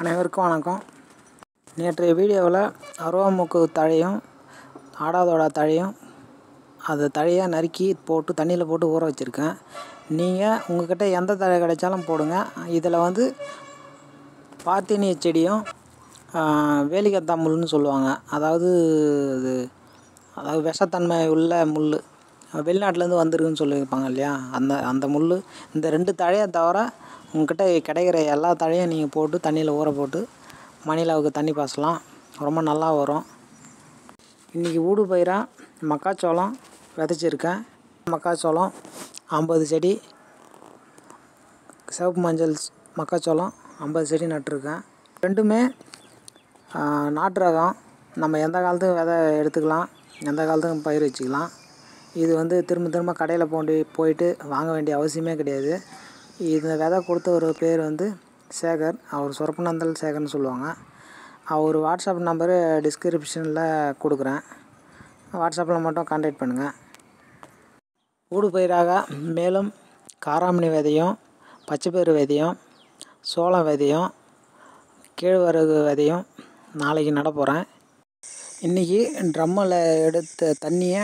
அனைவருக்கும் வணக்கம். நேற்றைய வீடியோவில் அருவாமுக்கு தழையும் ஆடாதோட தழையும் அதை தழையை நறுக்கி போட்டு தண்ணியில் போட்டு ஊற வச்சுருக்கேன். நீங்கள் உங்கள்கிட்ட எந்த தழை கிடைச்சாலும் போடுங்க. இதில் வந்து பாத்தினிய செடியும் வேலிகத்தா முள்னு சொல்லுவாங்க. அதாவது இது அதாவது விஷத்தன்மை உள்ள முள் வெளிநாட்டிலேருந்து வந்திருக்குன்னு சொல்லியிருப்பாங்க இல்லையா? அந்த அந்த முள் இந்த ரெண்டு தழையை தவிர உங்ககிட்ட கிடைக்கிற எல்லா தழையும் நீங்கள் போட்டு தண்ணியில் ஊற போட்டு மணிலாவுக்கு தண்ணி பாசலாம் ரொம்ப நல்லா வரும். இன்றைக்கி ஊடு பயிராக மக்காச்சோளம் விதைச்சிருக்கேன். மக்காச்சோளம் ஐம்பது செடி சிவப்பு மஞ்சள் மக்காச்சோளம் ஐம்பது செடி நட்டிருக்கேன். ரெண்டுமே நாட்டு ரகம். நம்ம எந்த காலத்துக்கும் விதை எடுத்துக்கலாம். எந்த காலத்துக்கும் பயிர் வச்சுக்கலாம். இது வந்து திரும்ப திரும்ப கடையில் போண்டி போயிட்டு வாங்க வேண்டிய அவசியமே கிடையாது. இந்த விதை கொடுத்த ஒரு பேர் வந்து சேகர். அவர் சொரப்பநந்தல் சேகர்னு சொல்லுவாங்க. அவர் வாட்ஸ்அப் நம்பரு டிஸ்கிரிப்ஷனில் கொடுக்குறேன். வாட்ஸ்அப்பில் மட்டும் கான்டாக்ட் பண்ணுங்கள் ஊடு பயிராக மேலும் காராமணி விதையும் பச்சைப்பயிறு விதையும் சோளம் விதையும் கேழ்வரகு விதையும் நாளைக்கு நட போகிறேன் இன்றைக்கி ட்ரம்மில் எடுத்த தண்ணியை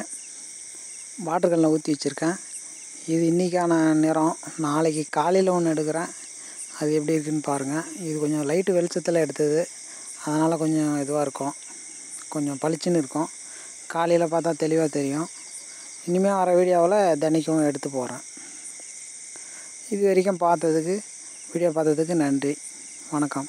வாட்டர் கல்லில் ஊற்றி வச்சுருக்கேன். இது இன்றைக்கான நிறம். நாளைக்கு காலையில் ஒன்று எடுக்கிறேன். அது எப்படி இருக்குன்னு பாருங்கள் இது கொஞ்சம் லைட்டு வெளிச்சத்தில் எடுத்தது. அதனால் கொஞ்சம் இதுவாக இருக்கும். கொஞ்சம் பளிச்சுன்னு இருக்கும். காலையில் பார்த்தா தெளிவாக தெரியும். இனிமேல் வர வீடியோவில் தினைக்கும் எடுத்து போகிறேன் இது வரைக்கும் பார்த்ததுக்கு வீடியோ பார்த்ததுக்கு நன்றி. வணக்கம்.